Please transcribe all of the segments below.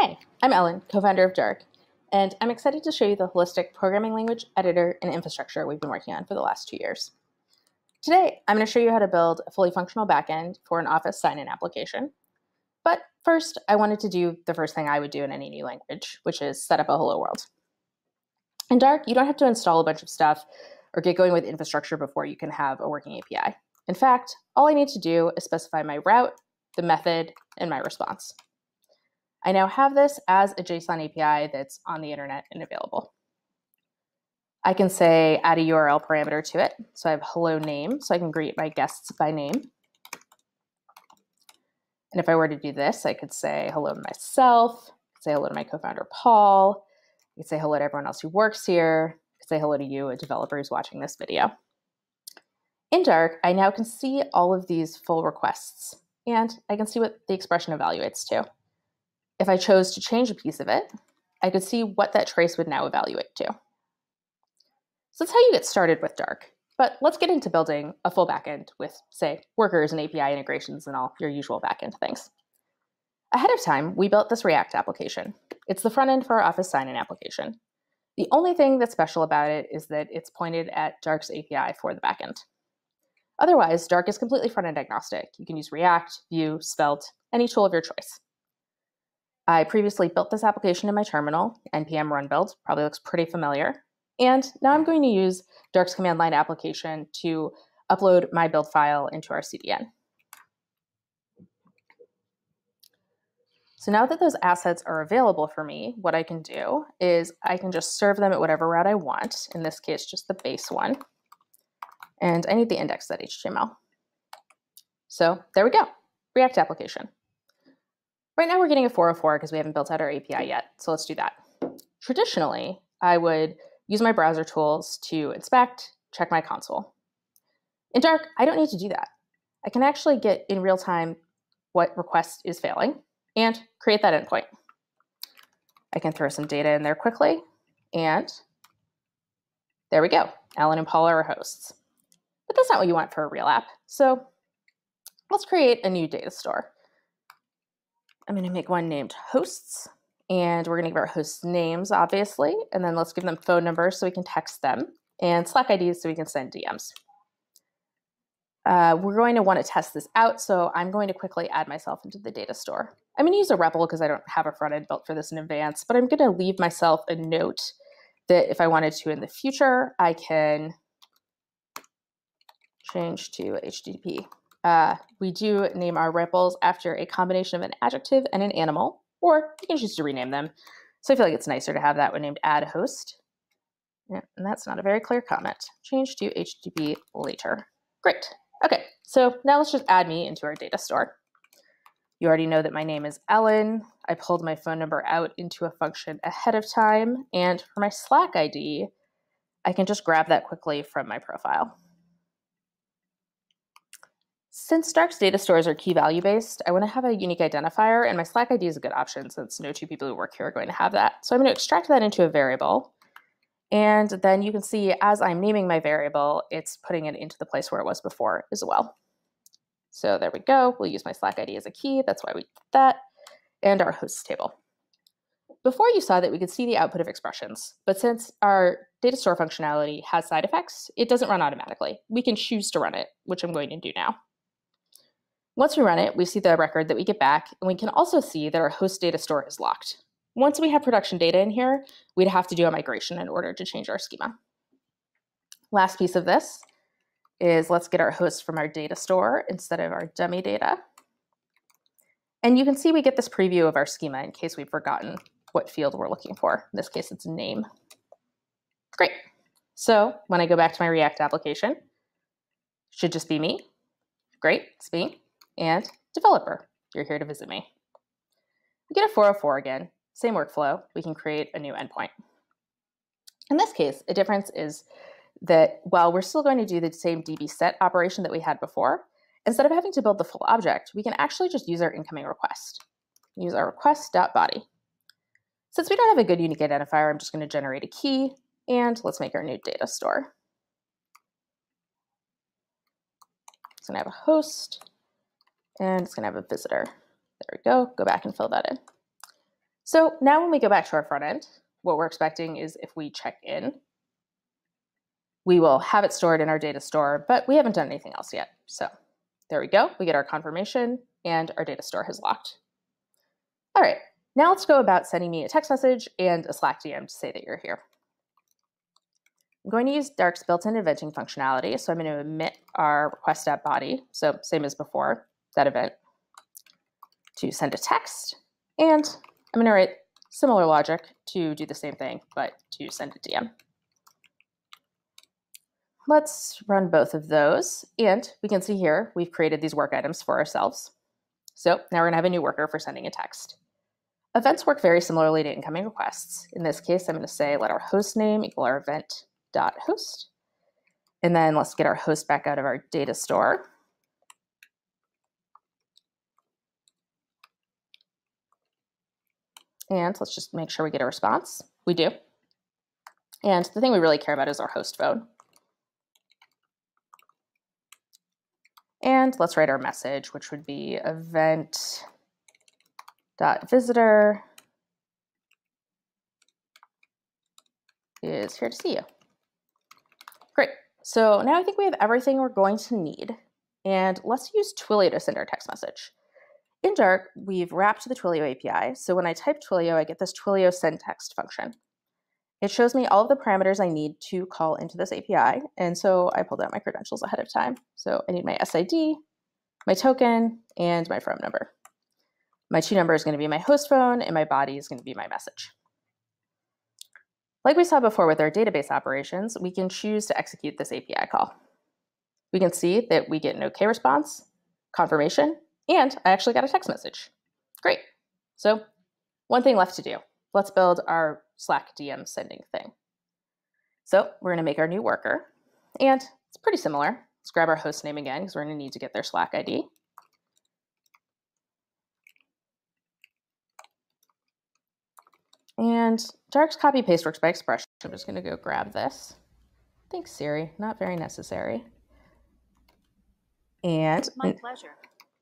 Hey, I'm Ellen, co-founder of Dark, and I'm excited to show you the holistic programming language, editor, and infrastructure we've been working on for the last two years. Today, I'm going to show you how to build a fully functional backend for an Office sign-in application. But first, I wanted to do the first thing I would do in any new language, which is set up a hello world. In Dark, you don't have to install a bunch of stuff or get going with infrastructure before you can have a working API. In fact, all I need to do is specify my route, the method, and my response. I now have this as a JSON API that's on the internet and available. I can say add a URL parameter to it. So I have hello name, so I can greet my guests by name. And if I were to do this, I could say hello to myself, say hello to my co-founder Paul, I could say hello to everyone else who works here, I could say hello to you, a developer who's watching this video. In Dark, I now can see all of these full requests, and I can see what the expression evaluates to. If I chose to change a piece of it, I could see what that trace would now evaluate to. So that's how you get started with Dark. But let's get into building a full backend with, say, workers and API integrations and all your usual backend things. Ahead of time, we built this React application. It's the front end for our Office sign-in application. The only thing that's special about it is that it's pointed at Dark's API for the backend. Otherwise, Dark is completely front-end agnostic. You can use React, Vue, Svelte, any tool of your choice. I previously built this application in my terminal, npm run build, probably looks pretty familiar. And now I'm going to use Dark's command line application to upload my build file into our CDN. So now that those assets are available for me, what I can do is I can just serve them at whatever route I want, in this case, just the base one. And I need the index.html. So there we go, React application. Right now we're getting a 404 because we haven't built out our API yet. So let's do that. Traditionally, I would use my browser tools to inspect, check my console. In Dark, I don't need to do that. I can actually get in real time what request is failing and create that endpoint. I can throw some data in there quickly and there we go. Alan and Paula are hosts. But that's not what you want for a real app. So let's create a new data store. I'm going to make one named hosts, and we're going to give our hosts names, obviously, and then let's give them phone numbers so we can text them, and Slack IDs so we can send DMs. Uh, we're going to want to test this out, so I'm going to quickly add myself into the data store. I'm going to use a REPL because I don't have a front end built for this in advance, but I'm going to leave myself a note that if I wanted to in the future, I can change to HTTP. Uh, we do name our REPLs after a combination of an adjective and an animal, or you can choose to rename them. So I feel like it's nicer to have that one named add host. Yeah, and that's not a very clear comment. Change to HTTP later. Great. Okay, so now let's just add me into our data store. You already know that my name is Ellen. I pulled my phone number out into a function ahead of time. And for my Slack ID, I can just grab that quickly from my profile. Since Dark's data stores are key value based, I want to have a unique identifier, and my Slack ID is a good option since no two people who work here are going to have that. So I'm going to extract that into a variable. And then you can see as I'm naming my variable, it's putting it into the place where it was before as well. So there we go. We'll use my Slack ID as a key. That's why we did that. And our hosts table. Before you saw that we could see the output of expressions, but since our data store functionality has side effects, it doesn't run automatically. We can choose to run it, which I'm going to do now. Once we run it, we see the record that we get back, and we can also see that our host data store is locked. Once we have production data in here, we'd have to do a migration in order to change our schema. Last piece of this is let's get our host from our data store instead of our dummy data. And you can see we get this preview of our schema in case we've forgotten what field we're looking for. In this case, it's name. Great. So when I go back to my React application, should just be me. Great, it's me and developer. You're here to visit me. We get a 404 again, same workflow. We can create a new endpoint. In this case, a difference is that while we're still going to do the same db set operation that we had before, instead of having to build the full object, we can actually just use our incoming request. Use our request.body. Since we don't have a good unique identifier, I'm just going to generate a key, and let's make our new data store. Going to have a host, and it's to have a visitor. There we go. Go back and fill that in. So now when we go back to our front end, what we're expecting is if we check in, we will have it stored in our data store, but we haven't done anything else yet. So there we go. We get our confirmation and our data store has locked. All right, now let's go about sending me a text message and a Slack DM to say that you're here. I'm going to use Dark's built-in eventing functionality. So I'm going to emit our request body. So same as before, that event to send a text. And I'm going to write similar logic to do the same thing, but to send a DM. Let's run both of those. And we can see here, we've created these work items for ourselves. So now we're going to have a new worker for sending a text. Events work very similarly to incoming requests. In this case, I'm going to say let our host name equal our event dot host. And then let's get our host back out of our data store. And let's just make sure we get a response. We do. And the thing we really care about is our host phone. And let's write our message, which would be event dot visitor is here to see you. Great. So now I think we have everything we're going to need. And let's use Twilio to send our text message. In Dark, we've wrapped the Twilio API. So when I type Twilio, I get this Twilio send text function. It shows me all of the parameters I need to call into this API. And so I pulled out my credentials ahead of time. So I need my SID, my token, and my phone number. My two number is going to be my host phone, and my body is going to be my message. Like we saw before with our database operations, we can choose to execute this API call. We can see that we get an OK response, confirmation, and I actually got a text message. Great. So one thing left to do. Let's build our Slack DM sending thing. So we're going to make our new worker, and it's pretty similar. Let's grab our host name again because we're going to need to get their Slack ID. And Dark's copy paste works by expression. I'm just going to go grab this. Thanks, Siri. Not very necessary. And my pleasure,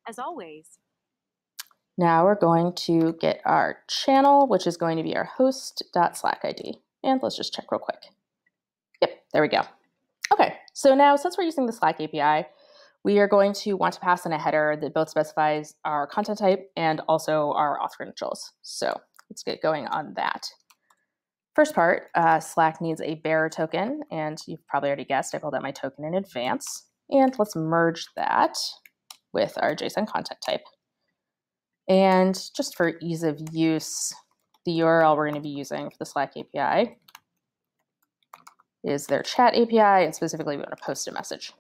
as always. Now we're going to get our channel, which is going to be our host.slackid. And let's just check real quick. Yep, there we go. Okay, so now since we're using the Slack API, we are going to want to pass in a header that both specifies our content type and also our auth credentials. So let's get going on that. First part, uh, Slack needs a bearer token, and you've probably already guessed I pulled out my token in advance. And let's merge that with our JSON content type. And just for ease of use, the URL we're going to be using for the Slack API is their chat API, and specifically we want to post a message.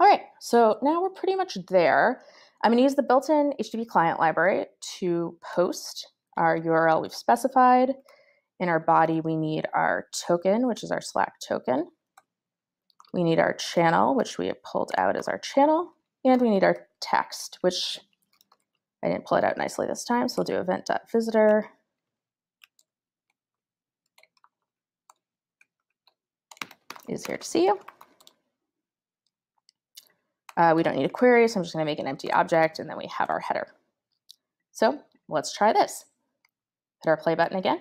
All right, so now we're pretty much there. I'm going to use the built-in HTTP client library to post our URL we've specified. In our body, we need our token, which is our Slack token. We need our channel, which we have pulled out as our channel. And we need our text, which I didn't pull it out nicely this time, so we'll do event.visitor. Is here to see you. Uh, we don't need a query, so I'm just going to make an empty object, and then we have our header. So let's try this. Hit our play button again,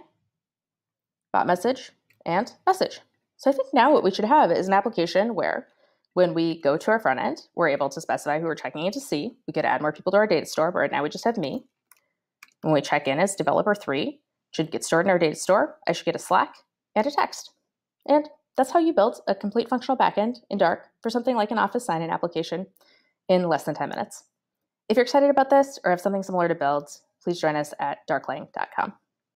bot message, and message. So I think now what we should have is an application where when we go to our front end, we're able to specify who we're checking in to see. We could add more people to our data store, but right now we just have me. When we check in as developer three, should get stored in our data store. I should get a Slack and a text. And that's how you build a complete functional backend in Dark for something like an Office sign-in application in less than 10 minutes. If you're excited about this or have something similar to build, please join us at darklang.com.